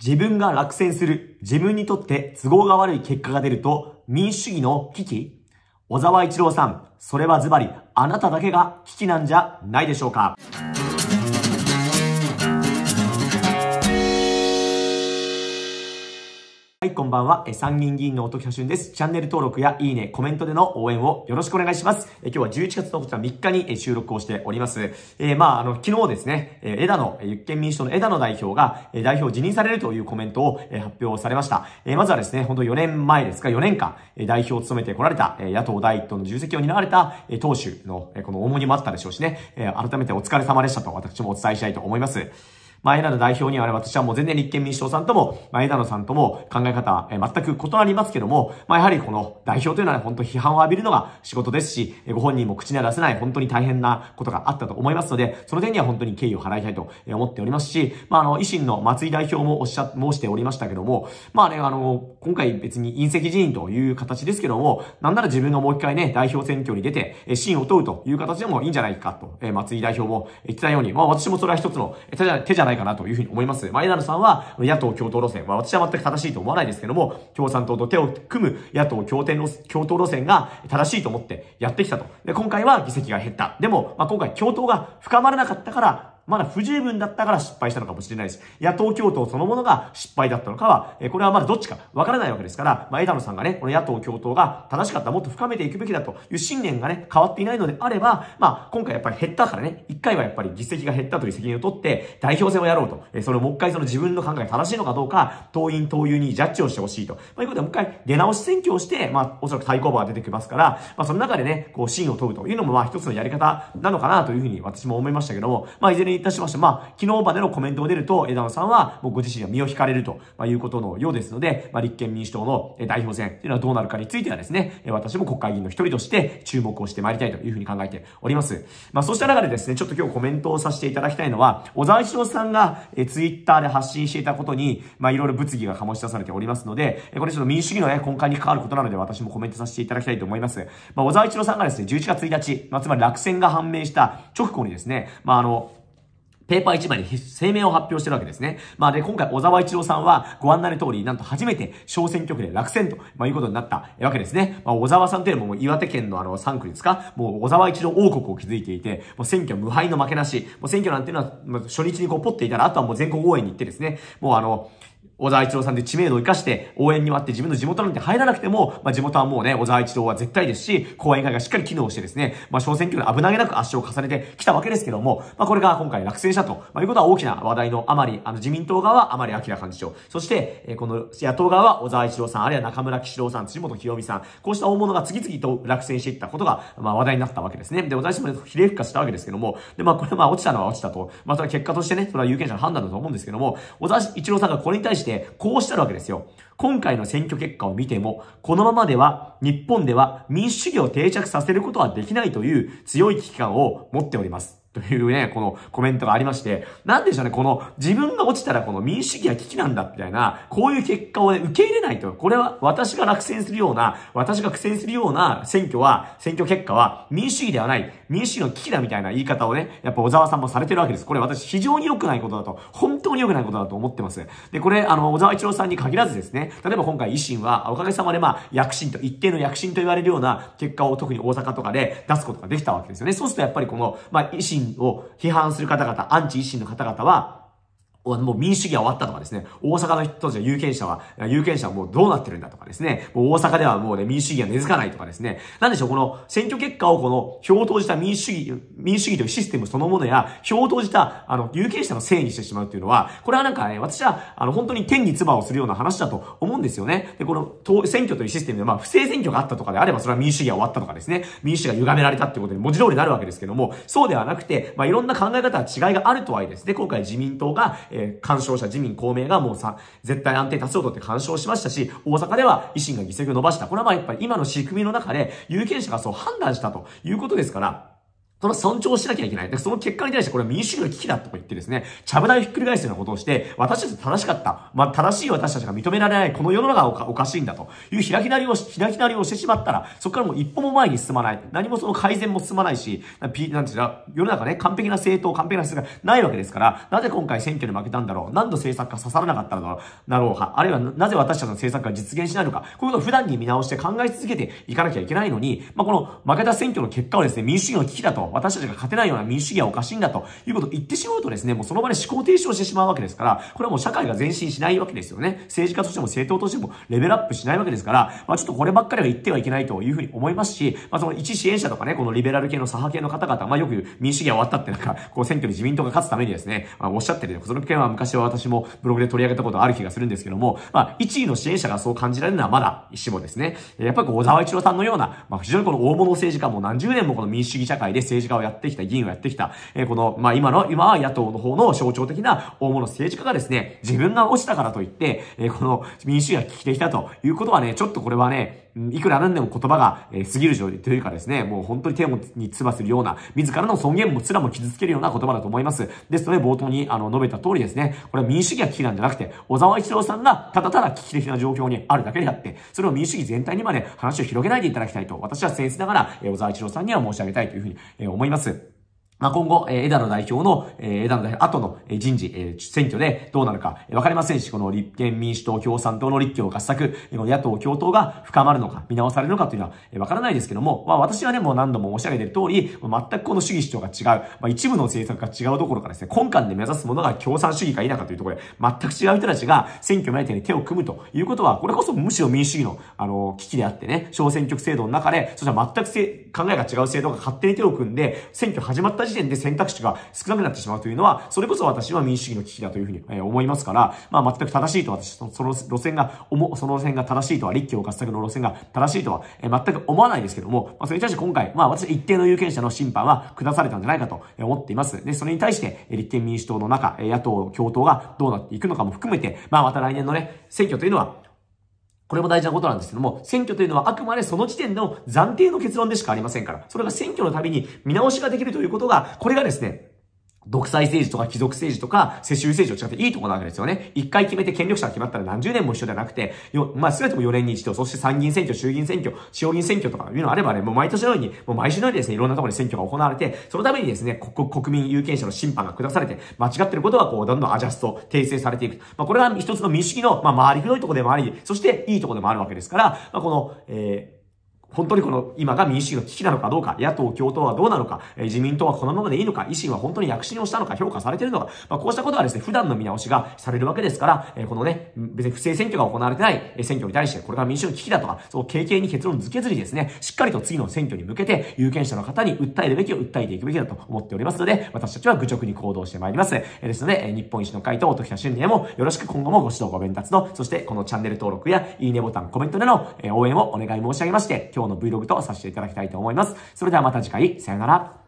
自分が落選する、自分にとって都合が悪い結果が出ると、民主主義の危機？小沢一郎さん、それはズバリ、あなただけが危機なんじゃないでしょうか。はい、こんばんは。参議院議員の音木俊です。チャンネル登録やいいね、コメントでの応援をよろしくお願いします。え今日は11月の3日に収録をしております。えー、まあ、あの、昨日ですね、え枝野、立憲民主党の枝野代表が、え代表を辞任されるというコメントを発表されました。えまずはですね、本当4年前ですか、4年間、え代表を務めてこられた、え野党第一党の重責を担われた、え党首の、えこの重荷もあったでしょうしね、え改めてお疲れ様でしたと私もお伝えしたいと思います。まあ、枝野代表には、ね、私はもう全然立憲民主党さんとも、まあ、枝野さんとも考え方、え全く異なりますけども、まあ、やはりこの代表というのは、本当批判を浴びるのが仕事ですし、ご本人も口には出せない本当に大変なことがあったと思いますので、その点には本当に敬意を払いたいと思っておりますし、まあ、あの、維新の松井代表もおっしゃ、申しておりましたけども、まあね、あの、今回別に隕石辞任という形ですけども、なんなら自分がもう一回ね、代表選挙に出て、真を問うという形でもいいんじゃないかと、え松井代表も言ってたように、まあ私もそれは一つの手じゃ手じゃないかなというふうに思いますます。まあ、枝野さんは野党共闘路線、まあ、私は全く正しいと思わないですけども、共産党と手を組む野党共闘共闘路線が正しいと思ってやってきたと。で、今回は議席が減った。でも、まあ、今回共闘が深まらなかったから、まだ不十分だったから失敗したのかもしれないし、野党共闘そのものが失敗だったのかは、えこれはまだどっちかわからないわけですから、まあ、枝野さんがね、この野党共闘が正しかった、もっと深めていくべきだという信念がね、変わっていないのであれば、まあ、今回やっぱり減ったからね、一回はやっぱり議席が減ったという責任を取って、代表選をやろうと、えそれをもう一回その自分の考えが正しいのかどうか、党員党友にジャッジをしてほしいと。まあ、いうことでもう一回出直し選挙をして、まあ、おそらく対抗馬が出てきますから、まあ、その中でね、こう、芯を問うというのも、まあ、一つのやり方なのかなというふうに私も思いましたけども、まあ、いずれにいたしまして、まあ、昨日までのコメントを出ると、枝野さんは、もうご自身は身を引かれるということのようですので、まあ、立憲民主党の代表選というのはどうなるかについてはですね、私も国会議員の一人として注目をしてまいりたいというふうに考えております。まあ、そうした中でですね、ちょっと今日コメントをさせていただきたいのは、小沢一郎さんがえツイッターで発信していたことに、まあ、いろいろ物議が醸し出されておりますので、これちょっと民主主義のね、根幹に関わることなので私もコメントさせていただきたいと思います。まあ、小沢一郎さんがですね、11月1日、まあ、つまり落選が判明した直後にですね、まあ、あの、ペーパー1枚で声明を発表してるわけですね。まあで、今回小沢一郎さんはご案内の通り、なんと初めて小選挙区で落選と、まあ、いうことになったわけですね。まあ、小沢さんというのも岩手県のあの3区ですか、もう小沢一郎王国を築いていて、もう選挙無敗の負けなし、もう選挙なんていうのは、まあ、初日にこうポッていたら、あとはもう全国応援に行ってですね、もうあの、小沢一郎さんで知名度を生かして応援に回って自分の地元なんて入らなくても、まあ、地元はもうね、小沢一郎は絶対ですし、講演会がしっかり機能してですね、まあ、小選挙で危なげなく圧勝を重ねてきたわけですけども、まあ、これが今回落選したと、まあ、いうことは大きな話題のあまり、あの自民党側は甘利明幹事長、そして、えー、この野党側は小沢一郎さん、あるいは中村喜郎さん、辻元清美さん、こうした大物が次々と落選していったことが、まあ、話題になったわけですね。で、小沢一郎も比例復活したわけですけども、で、まあ、これまあ、落ちたのは落ちたと、まあ、それは結果としてね、それは有権者の判断だと思うんですけども、小沢一郎さんがこれに対して、こうしたらけですよ。今回の選挙結果を見ても、このままでは日本では民主主義を定着させることはできないという強い危機感を持っております。というね、このコメントがありまして、なんでしょうね、この自分が落ちたらこの民主主義は危機なんだ、みたいな、こういう結果をね、受け入れないと、これは私が落選するような、私が苦戦するような選挙は、選挙結果は民主主義ではない、民主主義の危機だみたいな言い方をね、やっぱ小沢さんもされてるわけです。これ私非常に良くないことだと、本当に良くないことだと思ってます。で、これ、あの、小沢一郎さんに限らずですね、例えば今回維新は、おかげさまでまあ、躍進と、一定の躍進と言われるような結果を特に大阪とかで出すことができたわけですよね。そうするとやっぱりこの、まあ、維新を批判する方々、アンチ維新の方々は、もう民主主義は終わったとかですね、大阪の人たちの有権者は、有権者はもうどうなってるんだとかですね、もう大阪ではもうね、民主主義は根付かないとかですね、なんでしょう、この選挙結果をこの票を投じた民主主義、民主主義というシステムそのものや、票を投じた、あの、有権者のせいにしてしまうっていうのは、これはなんかね、私は、あの、本当に天に唾をするような話だと思うんですよね。で、この、選挙というシステムで、まあ、不正選挙があったとかであれば、それは民主主義が終わったとかですね、民主主義が歪められたってことに文字通りになるわけですけども、そうではなくて、まあ、いろんな考え方は違いがあるとはいえですね、今回自民党が、えー、干渉者自民公明がもうさ、絶対安定多数を取って干渉しましたし、大阪では維新が議席を伸ばした。これはまあやっぱり今の仕組みの中で有権者がそう判断したということですから、その尊重しなきゃいけない。その結果に対してこれは民主主義の危機だとか言ってですね、ちゃぶ台をひっくり返すようなことをして、私たち正しかった。まあ、正しい私たちが認められない、この世の中がおかしいんだという開きなりを、開きなりをしてしまったら、そこからもう一歩も前に進まない。何もその改善も進まないし、なんていうか、世の中ね、完璧な政党、完璧な政策がないわけですから、なぜ今回選挙に負けたんだろう？何度政策が刺さらなかったのだろう？だろうかあるいはなぜ私たちの政策が実現しないのか？こういうことを普段に見直して考え続けていかなきゃいけないのに、まあ、この負けた選挙の結果をですね、民主主義の危機だと、私たちが勝てないような民主主義はおかしいんだということを言ってしまうとですね、もうその場で思考停止をしてしまうわけですから、これはもう社会が前進しないわけですよね。政治家としても政党としてもレベルアップしないわけですから、まあ、ちょっとこればっかりは言ってはいけないというふうに思いますし、まあ、その一支援者とかね、このリベラル系の左派系の方々、まあ、よく民主主義は終わったってなんか、こう選挙で自民党が勝つためにですね、まあ、おっしゃってるよ、その件は昔は私もブログで取り上げたことある気がするんですけども、まあ、一位の支援者がそう感じられるのはまだ一もですね、やっぱり小沢一郎さんのような、まあ、非常にこの大物政治家も何十年もこの民主主義社会で政政治家をやってきた、議員をやってきた、えー、この、まあ、今の、今は野党の方の象徴的な大物政治家がですね、自分が落ちたからといって、えー、この民主主義が危機的だということはね、ちょっとこれはね、いくらなんでも言葉が、えー、過ぎる状態というかですね、もう本当に手をにつばするような、自らの尊厳もすらも傷つけるような言葉だと思います。ですので、冒頭にあの述べた通りですね、これは民主主義が危機なんじゃなくて、小沢一郎さんがただただ危機的な状況にあるだけであって、それを民主主義全体にまで話を広げないでいただきたいと、私は僭越ながら、えー、小沢一郎さんには申し上げたいというふうに、えー、思います。まあ、今後、えー、枝野代表の、えー、枝野代表後の、えー、人事、えー、選挙でどうなるか、えー、わかりませんし、この立憲民主党共産党の立教合作、この野党共闘が深まるのか、見直されるのかというのは、えー、わからないですけども、まあ、私はね、もう何度も申し上げている通り、全くこの主義主張が違う、まあ、一部の政策が違うどころかですね、根幹で目指すものが共産主義か否かというところで、全く違う人たちが選挙前手に手を組むということは、これこそむしろ民主主義の、あの、危機であってね、小選挙区制度の中で、そしたら全くせ考えが違う政党が勝手に手を組んで、選挙始まった時点で選択肢が少なくなってしまうというのは、それこそ私は民主主義の危機だというふうに、え思いますから、まあ全く正しいと私、その路線が、その路線が正しいとは、立教合作の路線が正しいとは、え全く思わないですけども、まあそれに対して今回、まあ私一定の有権者の審判は下されたんじゃないかと思っています。で、それに対して、立憲民主党の中、野党共闘がどうなっていくのかも含めて、まあまた来年のね、選挙というのは、これも大事なことなんですけども、選挙というのはあくまでその時点の暫定の結論でしかありませんから、それが選挙のたびに見直しができるということが、これがですね、独裁政治とか貴族政治とか世襲政治と違っていいとこなわけですよね。一回決めて権力者が決まったら何十年も一緒ではなくて、よまあ、すべても4年に一度、そして参議院選挙、衆議院選挙、地方議員選挙とかいうのがあればね、もう毎年のように、もう毎週のようにですね、いろんなところで選挙が行われて、そのためにですね、国国民有権者の審判が下されて、間違ってることはこう、どんどんアジャスト、訂正されていく。まあ、これは一つの民主主義の、まあ、回りくどいところでもあり、そしていいところでもあるわけですから、まあ、この、えー本当にこの今が民主主義の危機なのかどうか、野党共闘はどうなのか、え自民党はこのままでいいのか、維新は本当に躍進をしたのか、評価されているのか、まあ、こうしたことはですね、普段の見直しがされるわけですから、えこのね、別に不正選挙が行われてない選挙に対して、これが民主主義の危機だとか、そう経験に結論付けずにですね、しっかりと次の選挙に向けて、有権者の方に訴えるべきを訴えていくべきだと思っておりますので、私たちは愚直に行動してまいります。えですので、日本維新の会と音喜多俊也もよろしく今後もご指導ご鞭達の、そしてこのチャンネル登録やいいねボタン、コメントでの応援をお願い申し上げまして、今日の Vlog とさせていただきたいと思います。それではまた次回、さよなら。